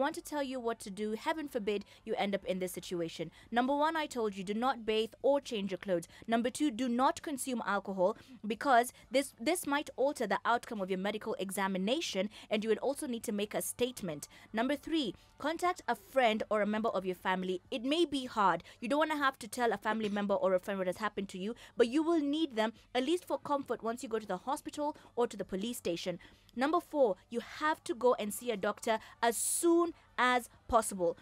want to tell you what to do. Heaven forbid you end up in this situation. Number one, I told you do not bathe or change your clothes. Number two, do not consume alcohol because this this might alter the outcome of your medical examination, and you would also need to make a statement. Number three, contact a friend or a member of your family. It may be hard. You don't want to have to tell a family member or a friend what has happened to you, but you will need them at least for comfort once you go to the hospital or to the police station. Number four, you have to go and see a doctor as soon as possible.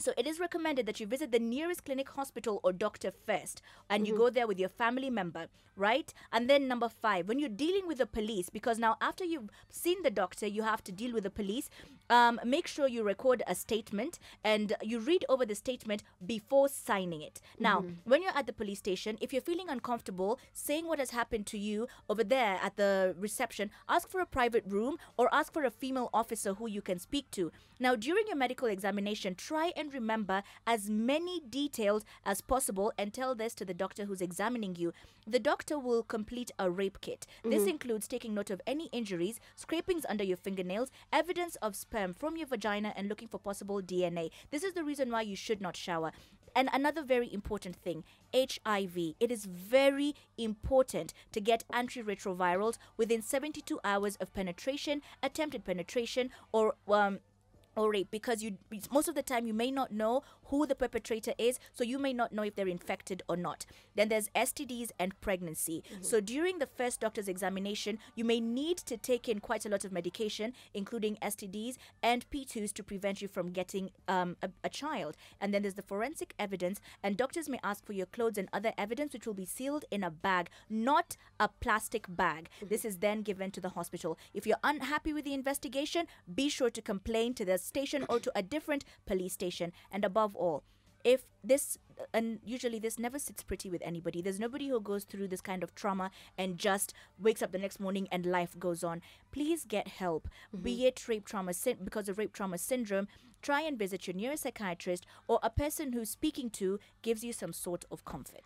So it is recommended that you visit the nearest clinic, hospital, or doctor first, and you go there with your family member, right? And then number five, when you're dealing with the police, because now after you've seen the doctor, you have to deal with the police. Um, make sure you record a statement and you read over the statement before signing it. Now, when you're at the police station, if you're feeling uncomfortable saying what has happened to you over there at the reception, ask for a private room or ask for a female officer who you can speak to. Now, during your medical examination, try and remember as many details as possible and tell this to the doctor who's examining you. The doctor will complete a rape kit. This includes taking note of any injuries, scrapings under your fingernails, evidence of sperm from your vagina, and looking for possible DNA. This is the reason why you should not shower. And another very important thing HIV. It is very important to get antiretrovirals within 72 hours of penetration, attempted penetration, or um, or rape because you most of the time you may not know who the perpetrator is so you may not know if they're infected or not. Then there's stds and pregnancy. So during the first doctor's examination you may need to take in quite a lot of medication including stds and p2s to prevent you from getting um, a, a child. And then there's the forensic evidence and doctors may ask for your clothes and other evidence which will be sealed in a bag not a plastic bag. This is then given to the hospital. If you're unhappy with the investigation be sure to complain to the station or to a different police station. And above all if this and usually this never sits pretty with anybody. There's nobody who goes through this kind of trauma and just wakes up the next morning and life goes on. Please get help. Mm-hmm. Be it rape trauma because of rape trauma syndrome try and visit your nearest psychiatrist or a person who's speaking to gives you some sort of comfort